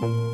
Bye.